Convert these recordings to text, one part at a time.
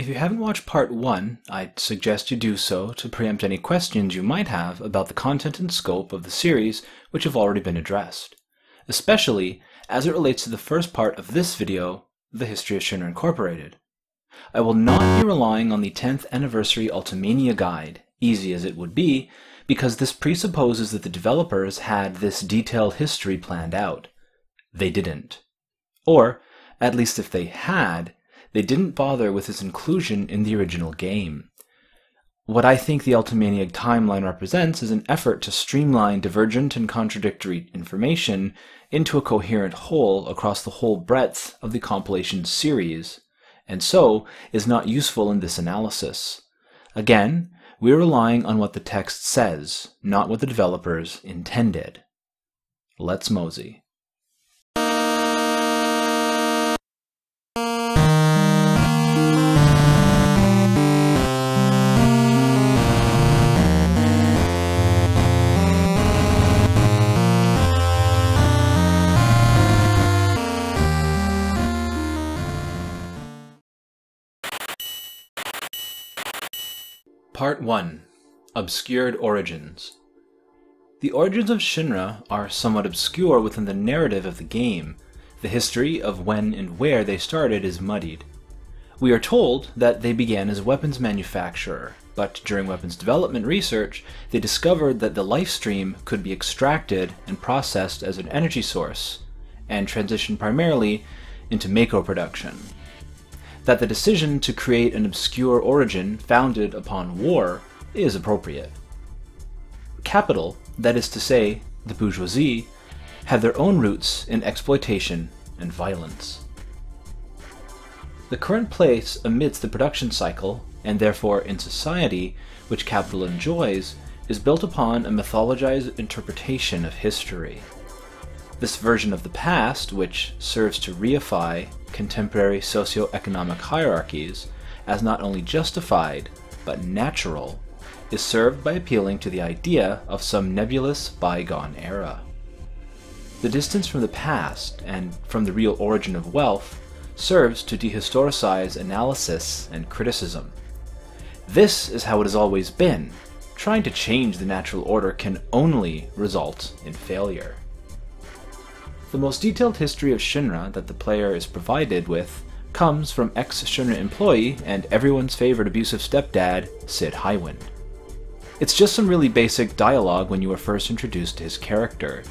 If you haven't watched part 1, I'd suggest you do so to preempt any questions you might have about the content and scope of the series which have already been addressed, especially as it relates to the first part of this video, the history of Shinra Incorporated. I will not be relying on the 10th anniversary Ultimania guide, easy as it would be, because this presupposes that the developers had this detailed history planned out. They didn't. Or, at least if they had, they didn't bother with its inclusion in the original game. What I think the Ultimania timeline represents is an effort to streamline divergent and contradictory information into a coherent whole across the whole breadth of the compilation series, and so is not useful in this analysis. Again, we're relying on what the text says, not what the developers intended. Let's mosey. Part 1 Obscured Origins The origins of Shinra are somewhat obscure within the narrative of the game. The history of when and where they started is muddied. We are told that they began as a weapons manufacturer, but during weapons development research, they discovered that the life stream could be extracted and processed as an energy source, and transitioned primarily into Mako production that the decision to create an obscure origin founded upon war is appropriate. Capital, that is to say, the bourgeoisie, have their own roots in exploitation and violence. The current place amidst the production cycle, and therefore in society, which capital enjoys, is built upon a mythologized interpretation of history. This version of the past, which serves to reify contemporary socio-economic hierarchies as not only justified, but natural, is served by appealing to the idea of some nebulous bygone era. The distance from the past and from the real origin of wealth serves to dehistoricize analysis and criticism. This is how it has always been. Trying to change the natural order can only result in failure. The most detailed history of Shinra that the player is provided with comes from ex-Shinra employee and everyone's favorite abusive stepdad, Sid Highwind. It's just some really basic dialogue when you are first introduced to his character.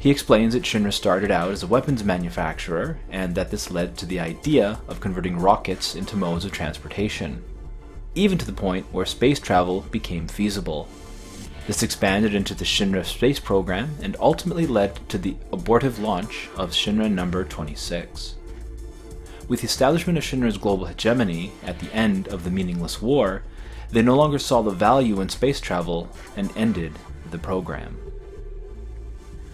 He explains that Shinra started out as a weapons manufacturer, and that this led to the idea of converting rockets into modes of transportation, even to the point where space travel became feasible. This expanded into the Shinra space program and ultimately led to the abortive launch of Shinra number 26. With the establishment of Shinra's global hegemony at the end of the meaningless war, they no longer saw the value in space travel and ended the program.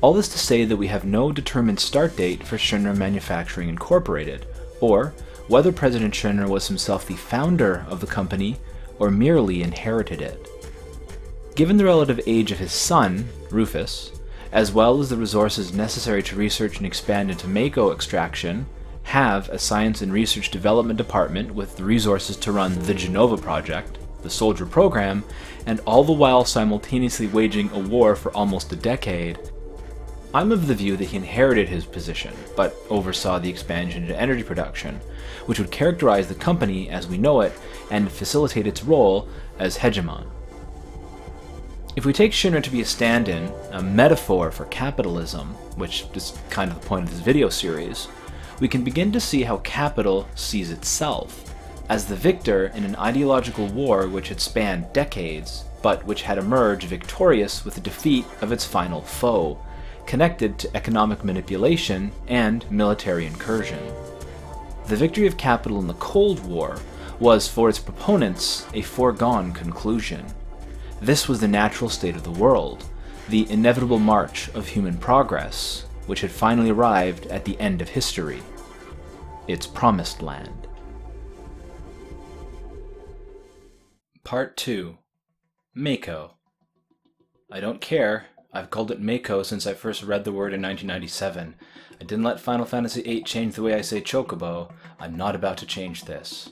All this to say that we have no determined start date for Shinra Manufacturing Incorporated, or whether President Shinra was himself the founder of the company or merely inherited it. Given the relative age of his son, Rufus, as well as the resources necessary to research and expand into Mako extraction, have a science and research development department with the resources to run the Jenova project, the soldier program, and all the while simultaneously waging a war for almost a decade, I'm of the view that he inherited his position, but oversaw the expansion into energy production, which would characterize the company as we know it and facilitate its role as hegemon. If we take Shinra to be a stand-in, a metaphor for capitalism, which is kind of the point of this video series, we can begin to see how capital sees itself, as the victor in an ideological war which had spanned decades, but which had emerged victorious with the defeat of its final foe, connected to economic manipulation and military incursion. The victory of capital in the Cold War was, for its proponents, a foregone conclusion. This was the natural state of the world, the inevitable march of human progress, which had finally arrived at the end of history, its promised land. Part 2 Mako I don't care. I've called it Mako since I first read the word in 1997. I didn't let Final Fantasy VIII change the way I say Chocobo. I'm not about to change this.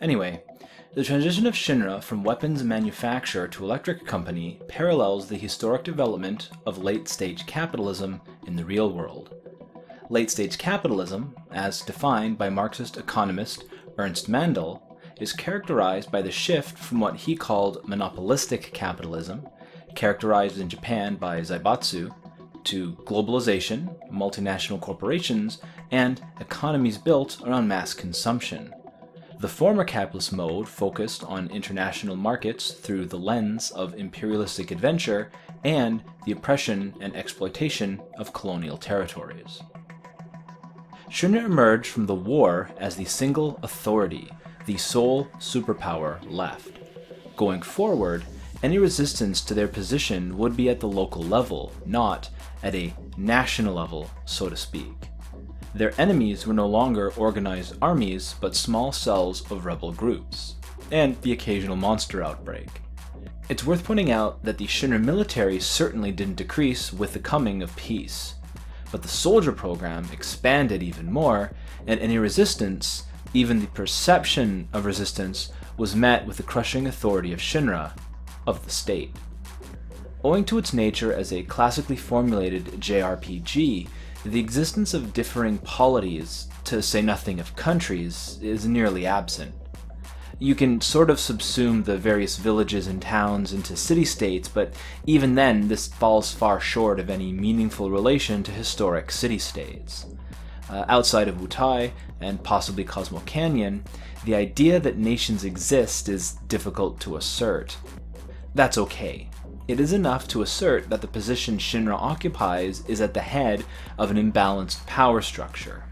Anyway, the transition of Shinra from weapons manufacturer to electric company parallels the historic development of late stage capitalism in the real world. Late stage capitalism, as defined by Marxist economist Ernst Mandel, is characterized by the shift from what he called monopolistic capitalism, characterized in Japan by Zaibatsu, to globalization, multinational corporations, and economies built around mass consumption. The former capitalist mode focused on international markets through the lens of imperialistic adventure and the oppression and exploitation of colonial territories. Shinra emerged from the war as the single authority, the sole superpower left. Going forward, any resistance to their position would be at the local level, not at a national level, so to speak. Their enemies were no longer organized armies, but small cells of rebel groups, and the occasional monster outbreak. It's worth pointing out that the Shinra military certainly didn't decrease with the coming of peace, but the soldier program expanded even more, and any resistance, even the perception of resistance, was met with the crushing authority of Shinra, of the state. Owing to its nature as a classically formulated JRPG, the existence of differing polities, to say nothing of countries, is nearly absent. You can sort of subsume the various villages and towns into city states, but even then, this falls far short of any meaningful relation to historic city states. Uh, outside of Wutai, and possibly Cosmo Canyon, the idea that nations exist is difficult to assert. That's okay. It is enough to assert that the position Shinra occupies is at the head of an imbalanced power structure.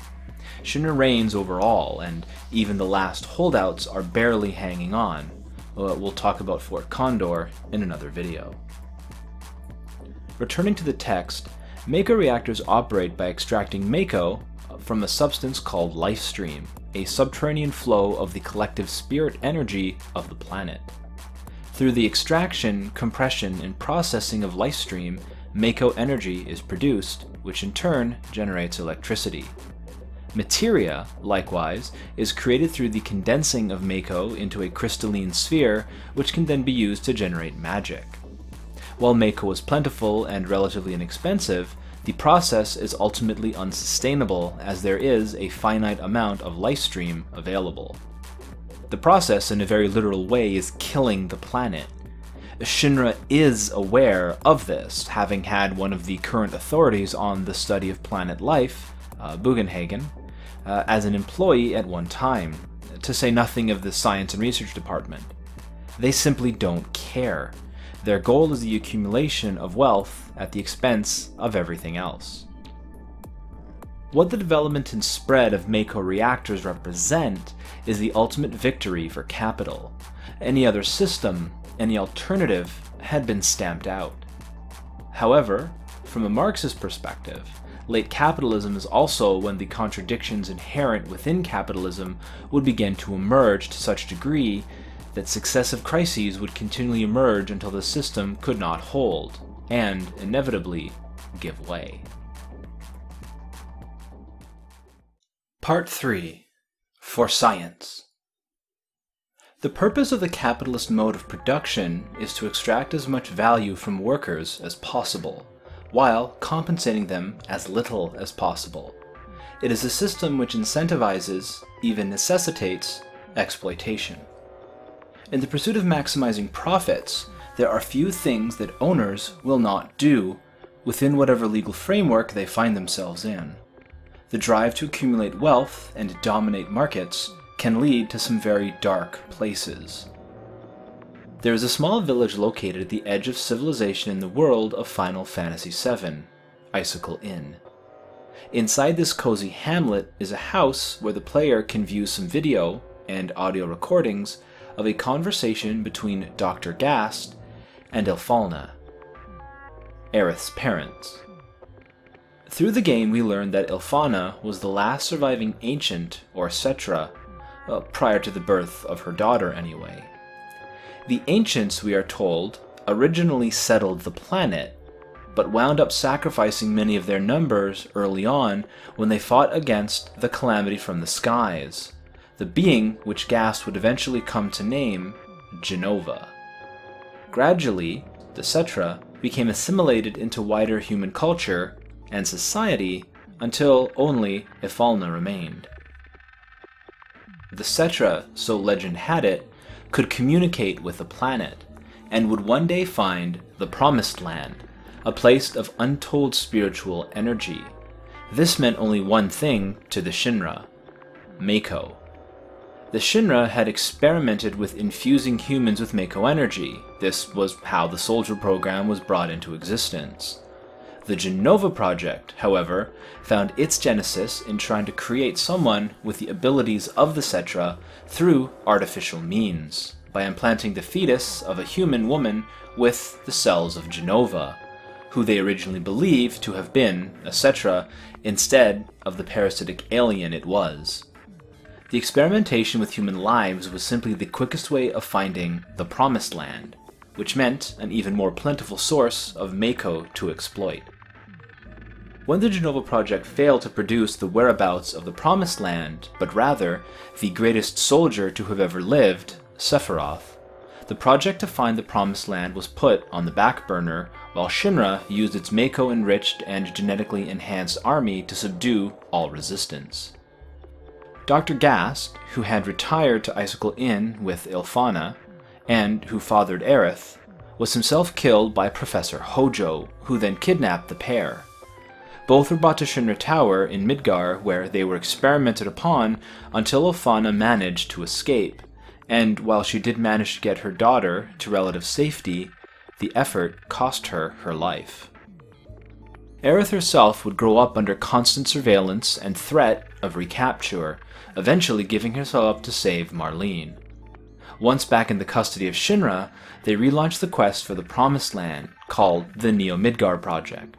Shinra reigns over all, and even the last holdouts are barely hanging on. We'll talk about Fort Condor in another video. Returning to the text, Mako reactors operate by extracting Mako from a substance called life stream, a subterranean flow of the collective spirit energy of the planet. Through the extraction, compression, and processing of life stream, Mako energy is produced, which in turn generates electricity. Materia, likewise, is created through the condensing of Mako into a crystalline sphere, which can then be used to generate magic. While Mako is plentiful and relatively inexpensive, the process is ultimately unsustainable as there is a finite amount of life stream available. The process, in a very literal way, is killing the planet. Shinra is aware of this, having had one of the current authorities on the study of planet life, uh, Bugenhagen, uh, as an employee at one time, to say nothing of the science and research department. They simply don't care. Their goal is the accumulation of wealth at the expense of everything else. What the development and spread of Mako reactors represent is the ultimate victory for capital. Any other system, any alternative, had been stamped out. However, from a Marxist perspective, late capitalism is also when the contradictions inherent within capitalism would begin to emerge to such degree that successive crises would continually emerge until the system could not hold, and, inevitably, give way. Part 3 For Science The purpose of the capitalist mode of production is to extract as much value from workers as possible, while compensating them as little as possible. It is a system which incentivizes, even necessitates, exploitation. In the pursuit of maximizing profits, there are few things that owners will not do within whatever legal framework they find themselves in the drive to accumulate wealth and dominate markets can lead to some very dark places. There is a small village located at the edge of civilization in the world of Final Fantasy VII, Icicle Inn. Inside this cozy hamlet is a house where the player can view some video and audio recordings of a conversation between Dr. Gast and Ifalna, Aerith's parents. Through the game, we learned that Ifalna was the last surviving ancient, or Cetra, well, uh, prior to the birth of her daughter, anyway. The ancients, we are told, originally settled the planet, but wound up sacrificing many of their numbers early on when they fought against the calamity from the skies, the being which Gast would eventually come to name Jenova. Gradually, the Cetra became assimilated into wider human culture and society until only Ifalna remained. The Cetra, so legend had it, could communicate with the planet, and would one day find the Promised Land, a place of untold spiritual energy. This meant only one thing to the Shinra Mako. The Shinra had experimented with infusing humans with Mako energy. This was how the Soldier program was brought into existence. The Jenova project, however, found its genesis in trying to create someone with the abilities of the Cetra through artificial means, by implanting the fetus of a human woman with the cells of Jenova, who they originally believed to have been a Cetra instead of the parasitic alien it was. The experimentation with human lives was simply the quickest way of finding the Promised Land, which meant an even more plentiful source of Mako to exploit. When the Jenova project failed to produce the whereabouts of the Promised Land, but rather the greatest soldier to have ever lived, Sephiroth, the project to find the Promised Land was put on the back burner while Shinra used its Mako enriched and genetically enhanced army to subdue all resistance. Dr. Gast, who had retired to Icicle Inn with Ifalna, and who fathered Aerith, was himself killed by Professor Hojo, who then kidnapped the pair. Both were brought to Shinra Tower in Midgar, where they were experimented upon until Ifalna managed to escape, and while she did manage to get her daughter to relative safety, the effort cost her her life. Aerith herself would grow up under constant surveillance and threat of recapture, eventually giving herself up to save Marlene. Once back in the custody of Shinra, they relaunched the quest for the Promised Land, called the Neo Midgar Project.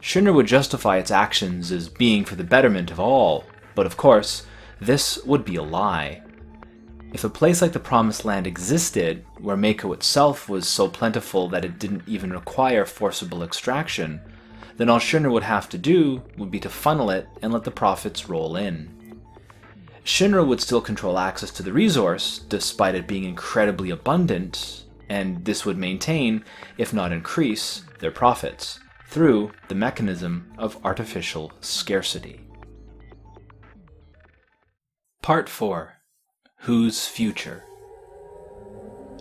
Shinra would justify its actions as being for the betterment of all, but of course, this would be a lie. If a place like the Promised Land existed, where Mako itself was so plentiful that it didn't even require forcible extraction, then all Shinra would have to do would be to funnel it and let the profits roll in. Shinra would still control access to the resource, despite it being incredibly abundant, and this would maintain, if not increase, their profits through the mechanism of artificial scarcity. Part 4 Whose Future?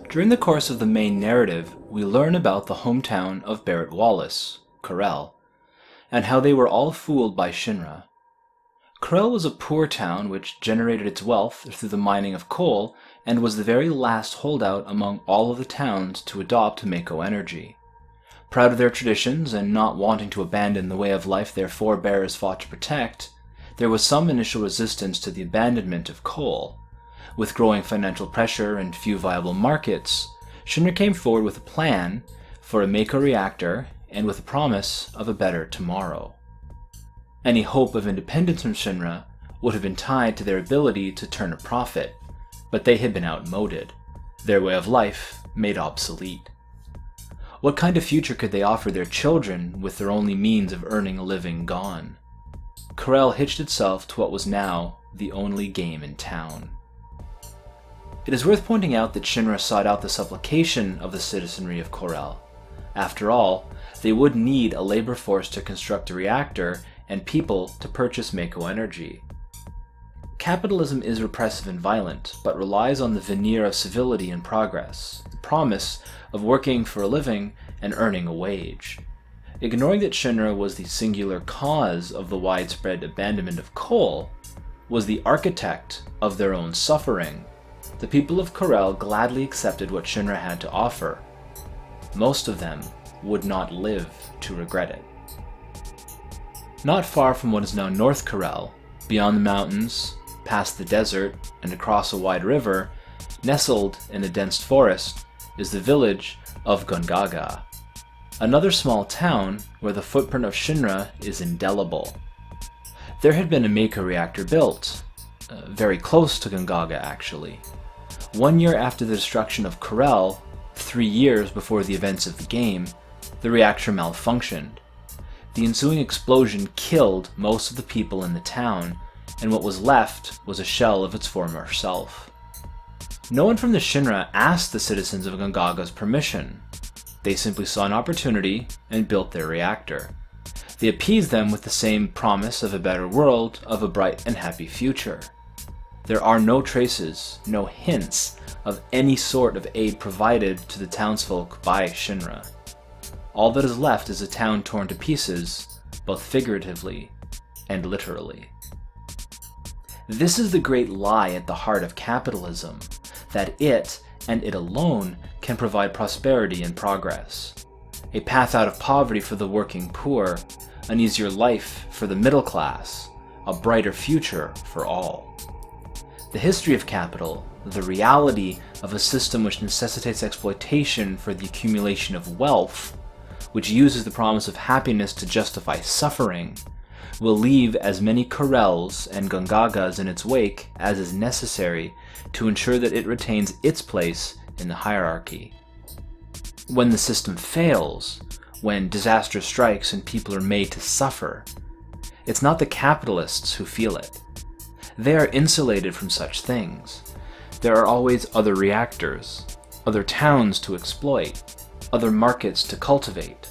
During the course of the main narrative, we learn about the hometown of Barret Wallace, Corel, and how they were all fooled by Shinra. Corel was a poor town which generated its wealth through the mining of coal and was the very last holdout among all of the towns to adopt Mako energy. Proud of their traditions and not wanting to abandon the way of life their forebears fought to protect, there was some initial resistance to the abandonment of coal. With growing financial pressure and few viable markets, Shinra came forward with a plan for a Mako reactor and with a promise of a better tomorrow. Any hope of independence from Shinra would have been tied to their ability to turn a profit, but they had been outmoded, their way of life made obsolete. What kind of future could they offer their children with their only means of earning a living gone? Corel hitched itself to what was now the only game in town. It is worth pointing out that Shinra sought out the supplication of the citizenry of Corel. After all, they would need a labor force to construct a reactor and people to purchase Mako energy. Capitalism is repressive and violent, but relies on the veneer of civility and progress, the promise of working for a living and earning a wage. Ignoring that Shinra was the singular cause of the widespread abandonment of coal, was the architect of their own suffering, the people of Corel gladly accepted what Shinra had to offer. Most of them would not live to regret it. Not far from what is now North Corel, beyond the mountains, past the desert, and across a wide river, nestled in a dense forest, is the village of Gongaga, another small town where the footprint of Shinra is indelible. There had been a Mako reactor built, uh, very close to Gongaga actually. One year after the destruction of Corel, three years before the events of the game, the reactor malfunctioned, the ensuing explosion killed most of the people in the town, and what was left was a shell of its former self. No one from the Shinra asked the citizens of Gongaga's permission. They simply saw an opportunity and built their reactor. They appeased them with the same promise of a better world, of a bright and happy future. There are no traces, no hints of any sort of aid provided to the townsfolk by Shinra. All that is left is a town torn to pieces, both figuratively and literally. This is the great lie at the heart of capitalism that it, and it alone, can provide prosperity and progress. A path out of poverty for the working poor, an easier life for the middle class, a brighter future for all. The history of capital, the reality of a system which necessitates exploitation for the accumulation of wealth, which uses the promise of happiness to justify suffering, will leave as many Corels and Gongagas in its wake as is necessary to ensure that it retains its place in the hierarchy. When the system fails, when disaster strikes and people are made to suffer, it's not the capitalists who feel it. They are insulated from such things. There are always other reactors, other towns to exploit, other markets to cultivate.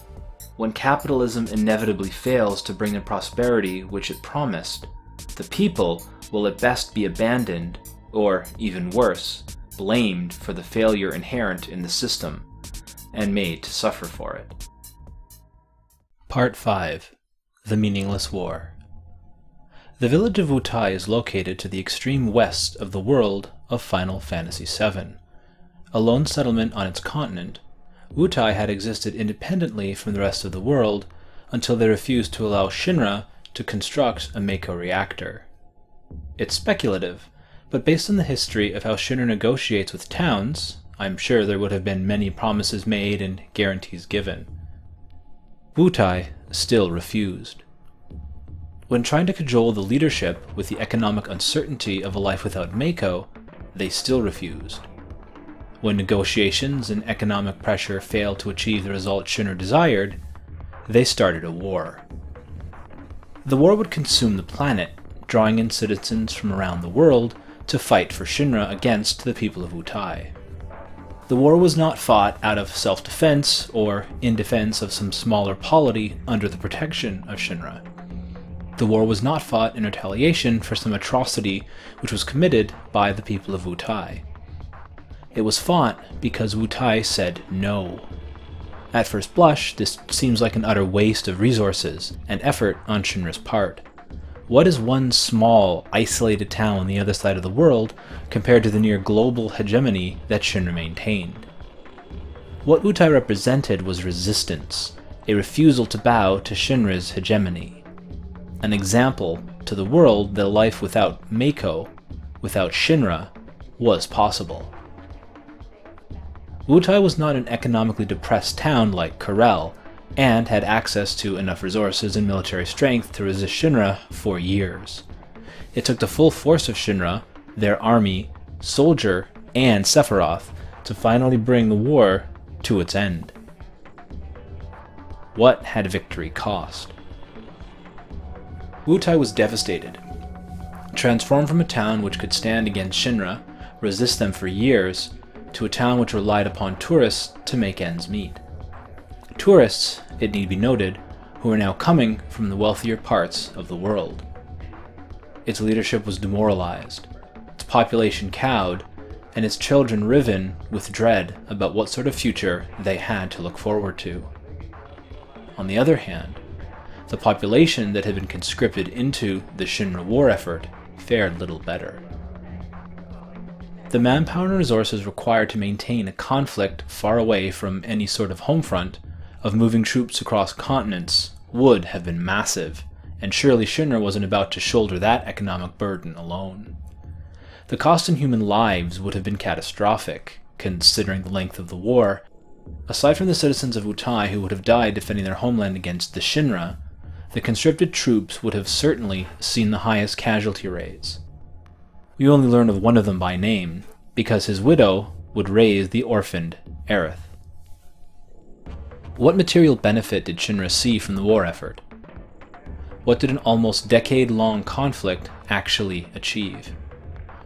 When capitalism inevitably fails to bring the prosperity which it promised, the people will at best be abandoned, or, even worse, blamed for the failure inherent in the system, and made to suffer for it. Part 5 The Meaningless War The village of Wutai is located to the extreme west of the world of Final Fantasy VII. A lone settlement on its continent, Wutai had existed independently from the rest of the world until they refused to allow Shinra to construct a Mako reactor. It's speculative, but based on the history of how Shinra negotiates with towns, I'm sure there would have been many promises made and guarantees given. Wutai still refused. When trying to cajole the leadership with the economic uncertainty of a life without Mako, they still refused. When negotiations and economic pressure failed to achieve the result Shinra desired, they started a war. The war would consume the planet, drawing in citizens from around the world to fight for Shinra against the people of Wutai. The war was not fought out of self defense or in defense of some smaller polity under the protection of Shinra. The war was not fought in retaliation for some atrocity which was committed by the people of Wutai. It was fought because Wutai said no. At first blush, this seems like an utter waste of resources and effort on Shinra's part. What is one small, isolated town on the other side of the world compared to the near global hegemony that Shinra maintained? What Wutai represented was resistance, a refusal to bow to Shinra's hegemony. An example to the world that life without Mako, without Shinra, was possible. Wutai was not an economically depressed town like Corel, and had access to enough resources and military strength to resist Shinra for years. It took the full force of Shinra, their army, soldier, and Sephiroth to finally bring the war to its end. What had victory cost? Wutai was devastated. Transformed from a town which could stand against Shinra, resist them for years, to a town which relied upon tourists to make ends meet. Tourists, it need be noted, who were now coming from the wealthier parts of the world. Its leadership was demoralized, its population cowed, and its children riven with dread about what sort of future they had to look forward to. On the other hand, the population that had been conscripted into the Shinra war effort fared little better. The manpower and resources required to maintain a conflict far away from any sort of home front of moving troops across continents would have been massive, and surely Shinra wasn't about to shoulder that economic burden alone. The cost in human lives would have been catastrophic, considering the length of the war. Aside from the citizens of Wutai who would have died defending their homeland against the Shinra, the conscripted troops would have certainly seen the highest casualty rates. We only learn of one of them by name, because his widow would raise the orphaned Aerith. What material benefit did Shinra see from the war effort? what did an almost decade long conflict actually achieve?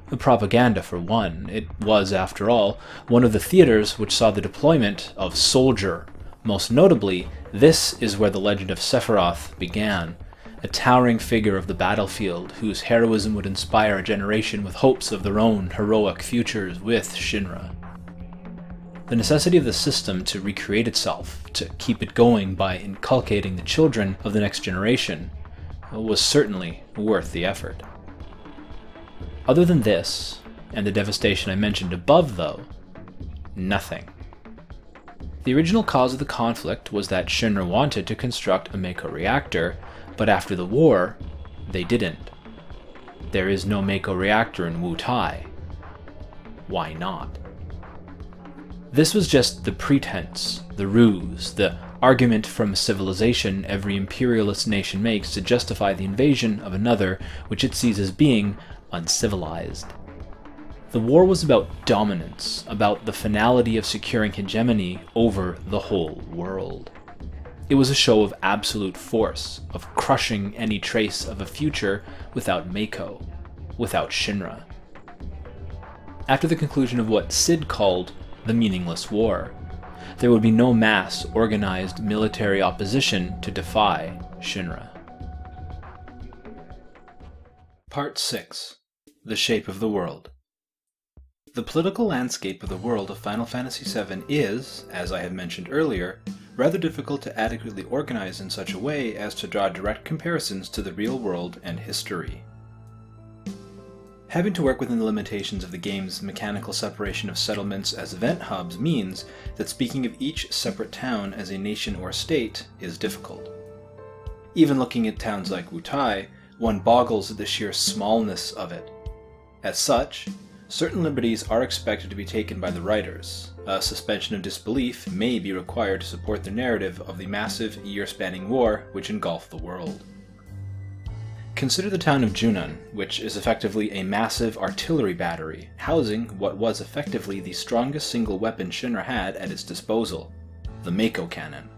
The propaganda, for one. It was, after all, one of the theaters which saw the deployment of Soldier. Most notably, this is where the legend of Sephiroth began, a towering figure of the battlefield whose heroism would inspire a generation with hopes of their own heroic futures with Shinra. The necessity of the system to recreate itself, to keep it going by inculcating the children of the next generation, was certainly worth the effort. Other than this, and the devastation I mentioned above, though, nothing. The original cause of the conflict was that Shinra wanted to construct a Mako reactor but after the war, they didn't. There is no Mako reactor in Wutai. Why not? This was just the pretense, the ruse, the argument from civilization every imperialist nation makes to justify the invasion of another which it sees as being uncivilized. The war was about dominance, about the finality of securing hegemony over the whole world. It was a show of absolute force, of crushing any trace of a future without Mako, without Shinra. After the conclusion of what Sid called the meaningless war, there would be no mass organized military opposition to defy Shinra. Part 6 The Shape of the World The political landscape of the world of Final Fantasy VII is, as I have mentioned earlier, rather difficult to adequately organize in such a way as to draw direct comparisons to the real world and history. Having to work within the limitations of the game's mechanical separation of settlements as event hubs means that speaking of each separate town as a nation or state is difficult. Even looking at towns like Wutai, one boggles at the sheer smallness of it. As such, certain liberties are expected to be taken by the writers, a suspension of disbelief may be required to support the narrative of the massive year spanning war which engulfed the world. Consider the town of Junon, which is effectively a massive artillery battery, housing what was effectively the strongest single weapon Shinra had at its disposal the Mako cannon.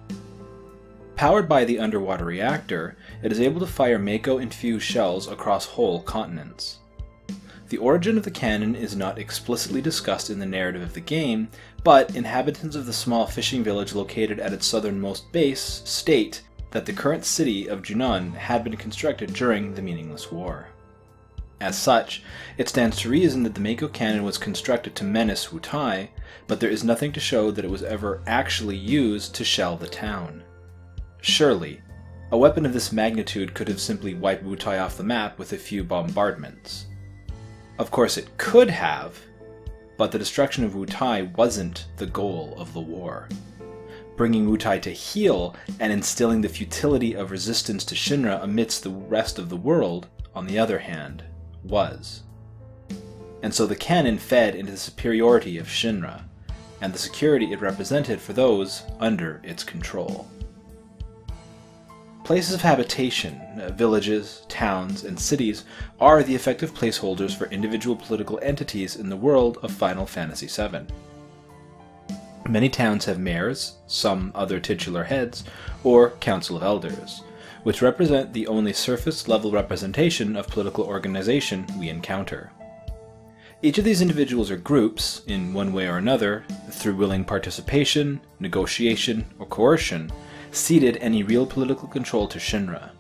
Powered by the underwater reactor, it is able to fire Mako infused shells across whole continents. The origin of the cannon is not explicitly discussed in the narrative of the game, but inhabitants of the small fishing village located at its southernmost base state that the current city of Junon had been constructed during the Meaningless War. As such, it stands to reason that the Mako cannon was constructed to menace Wutai, but there is nothing to show that it was ever actually used to shell the town. Surely, a weapon of this magnitude could have simply wiped Wutai off the map with a few bombardments. Of course, it could have, but the destruction of Wutai wasn't the goal of the war. Bringing Wutai to heel and instilling the futility of resistance to Shinra amidst the rest of the world, on the other hand, was. And so the cannon fed into the superiority of Shinra, and the security it represented for those under its control. Places of habitation, uh, villages, towns, and cities are the effective placeholders for individual political entities in the world of Final Fantasy VII. Many towns have mayors, some other titular heads, or council of elders, which represent the only surface level representation of political organization we encounter. Each of these individuals or groups, in one way or another, through willing participation, negotiation, or coercion, ceded any real political control to Shinra.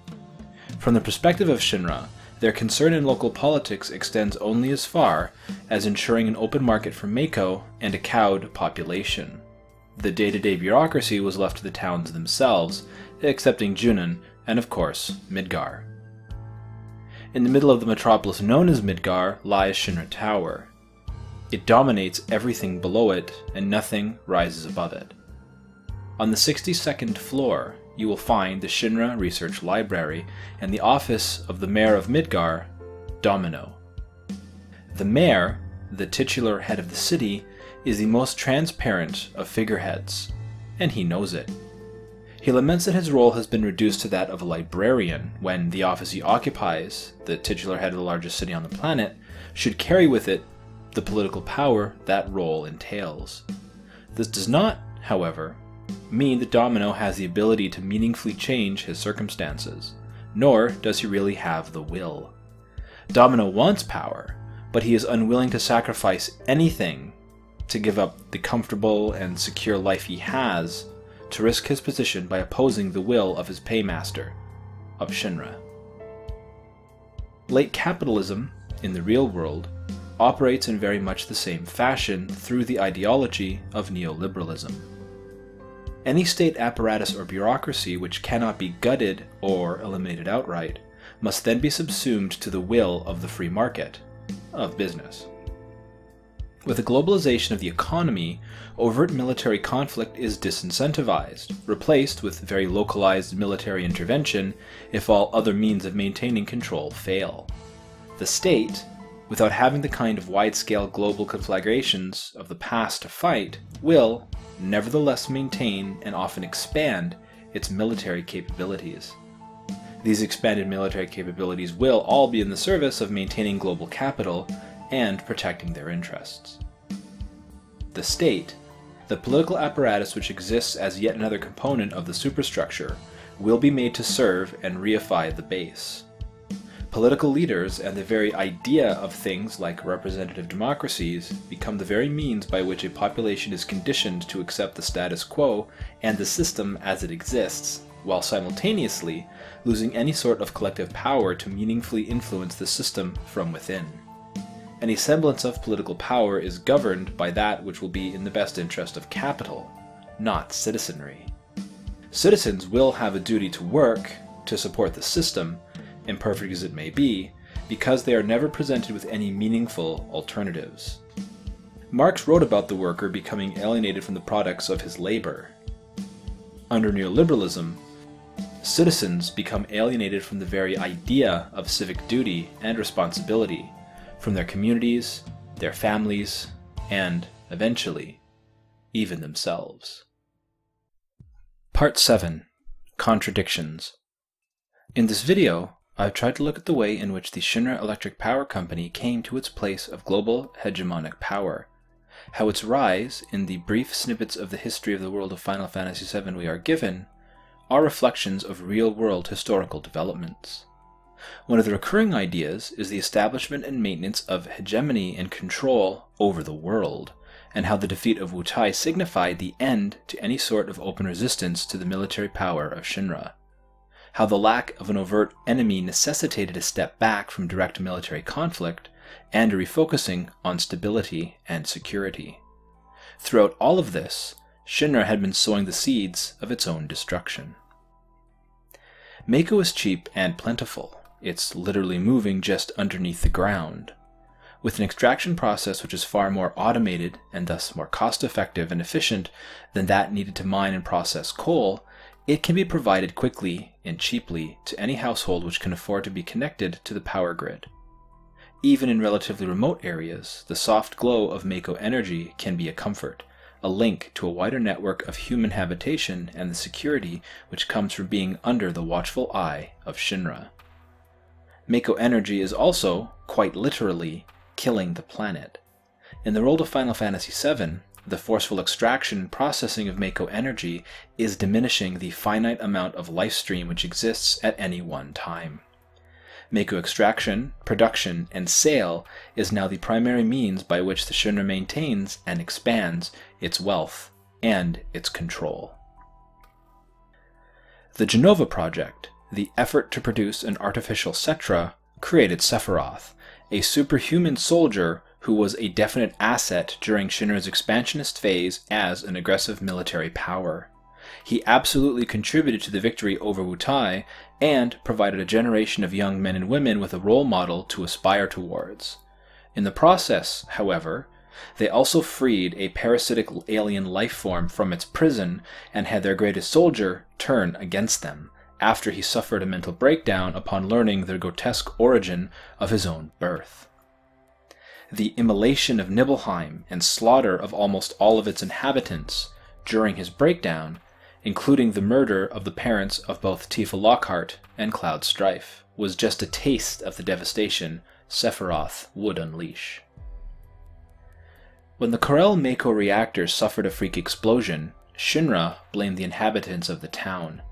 From the perspective of Shinra, their concern in local politics extends only as far as ensuring an open market for Mako and a cowed population. The day to day bureaucracy was left to the towns themselves, excepting Junon and, of course, Midgar. In the middle of the metropolis known as Midgar lies Shinra Tower. It dominates everything below it, and nothing rises above it. On the 62nd floor, you will find the Shinra Research Library and the office of the Mayor of Midgar, Domino. The Mayor, the titular head of the city, is the most transparent of figureheads, and he knows it. He laments that his role has been reduced to that of a librarian when the office he occupies, the titular head of the largest city on the planet, should carry with it the political power that role entails. This does not, however, mean that Domino has the ability to meaningfully change his circumstances. nor does he really have the will. Domino wants power, but he is unwilling to sacrifice anything to give up the comfortable and secure life he has to risk his position by opposing the will of his paymaster, of Shinra. Late capitalism, in the real world, operates in very much the same fashion through the ideology of neoliberalism. Any state apparatus or bureaucracy which cannot be gutted or eliminated outright must then be subsumed to the will of the free market, of business. With the globalization of the economy, overt military conflict is disincentivized, replaced with very localized military intervention if all other means of maintaining control fail. The state, without having the kind of wide scale global conflagrations of the past to fight, will, nevertheless, maintain and often expand its military capabilities. These expanded military capabilities will all be in the service of maintaining global capital and protecting their interests. The state, the political apparatus which exists as yet another component of the superstructure, will be made to serve and reify the base. Political leaders and the very idea of things like representative democracies become the very means by which a population is conditioned to accept the status quo and the system as it exists, while simultaneously losing any sort of collective power to meaningfully influence the system from within any semblance of political power is governed by that which will be in the best interest of capital, not citizenry. Citizens will have a duty to work to support the system, imperfect as it may be, because they are never presented with any meaningful alternatives. Marx wrote about the worker becoming alienated from the products of his labor. Under neoliberalism, citizens become alienated from the very idea of civic duty and responsibility from their communities, their families, and, eventually, even themselves. Part 7 Contradictions In this video, I've tried to look at the way in which the Shinra Electric Power Company came to its place of global hegemonic power, how its rise, in the brief snippets of the history of the world of Final Fantasy VII we are given, are reflections of real world historical developments. One of the recurring ideas is the establishment and maintenance of hegemony and control over the world, and how the defeat of Wutai signified the end to any sort of open resistance to the military power of Shinra. How the lack of an overt enemy necessitated a step back from direct military conflict and a refocusing on stability and security. Throughout all of this, Shinra had been sowing the seeds of its own destruction. Mako is cheap and plentiful, it's literally moving just underneath the ground. With an extraction process which is far more automated and thus more cost effective and efficient than that needed to mine and process coal, it can be provided quickly and cheaply to any household which can afford to be connected to the power grid. Even in relatively remote areas, the soft glow of Mako energy can be a comfort, a link to a wider network of human habitation and the security which comes from being under the watchful eye of Shinra. Mako energy is also, quite literally, killing the planet. In the world of Final Fantasy VII, the forceful extraction and processing of Mako energy is diminishing the finite amount of life stream which exists at any one time. Mako extraction, production, and sale is now the primary means by which the Shinra maintains and expands its wealth and its control. The Jenova Project the effort to produce an artificial Cetra created Sephiroth, a superhuman soldier who was a definite asset during Shinra's expansionist phase as an aggressive military power. He absolutely contributed to the victory over Wutai and provided a generation of young men and women with a role model to aspire towards. In the process, however, they also freed a parasitic alien life form from its prison and had their greatest soldier turn against them, after he suffered a mental breakdown upon learning the grotesque origin of his own birth. The immolation of Nibelheim and slaughter of almost all of its inhabitants during his breakdown, including the murder of the parents of both Tifa Lockhart and Cloud Strife, was just a taste of the devastation Sephiroth would unleash. When the Corel Mako reactor suffered a freak explosion, Shinra blamed the inhabitants of the town,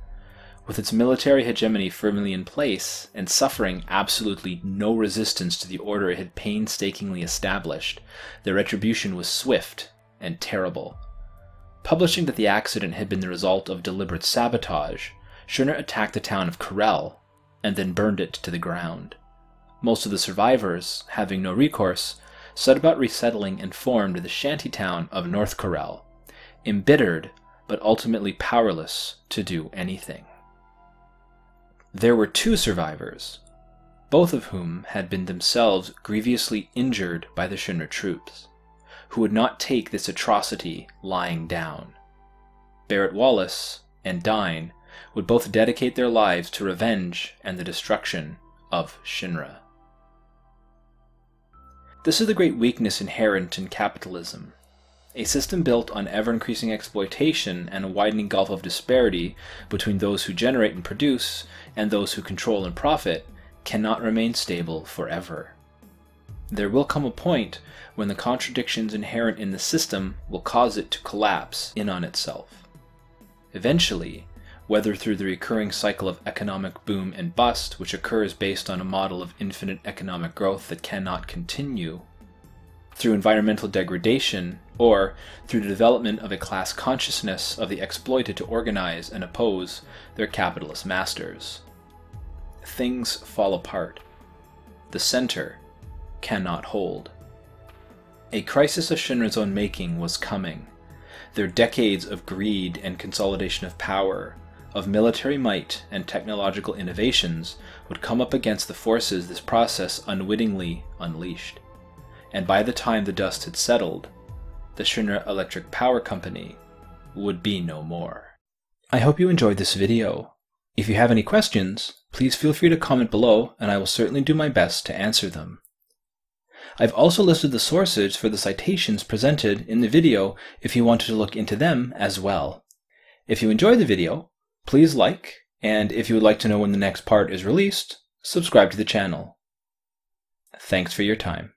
With its military hegemony firmly in place and suffering absolutely no resistance to the order it had painstakingly established, their retribution was swift and terrible. Publishing that the accident had been the result of deliberate sabotage, Shinra attacked the town of Corel and then burned it to the ground. Most of the survivors, having no recourse, set about resettling and formed the shanty town of North Corel, embittered but ultimately powerless to do anything. There were two survivors, both of whom had been themselves grievously injured by the Shinra troops, who would not take this atrocity lying down. Barret Wallace and Dyne would both dedicate their lives to revenge and the destruction of Shinra. This is the great weakness inherent in capitalism. A system built on ever increasing exploitation and a widening gulf of disparity between those who generate and produce and those who control and profit cannot remain stable forever. There will come a point when the contradictions inherent in the system will cause it to collapse in on itself. Eventually, whether through the recurring cycle of economic boom and bust, which occurs based on a model of infinite economic growth that cannot continue, through environmental degradation, or through the development of a class consciousness of the exploited to organize and oppose their capitalist masters. Things fall apart. The center cannot hold. A crisis of Shinra's own making was coming. Their decades of greed and consolidation of power, of military might and technological innovations would come up against the forces this process unwittingly unleashed and by the time the dust had settled, the Shinra Electric Power Company would be no more. I hope you enjoyed this video. If you have any questions, please feel free to comment below and I will certainly do my best to answer them. I've also listed the sources for the citations presented in the video if you wanted to look into them as well. If you enjoyed the video, please like, and if you would like to know when the next part is released, subscribe to the channel. Thanks for your time.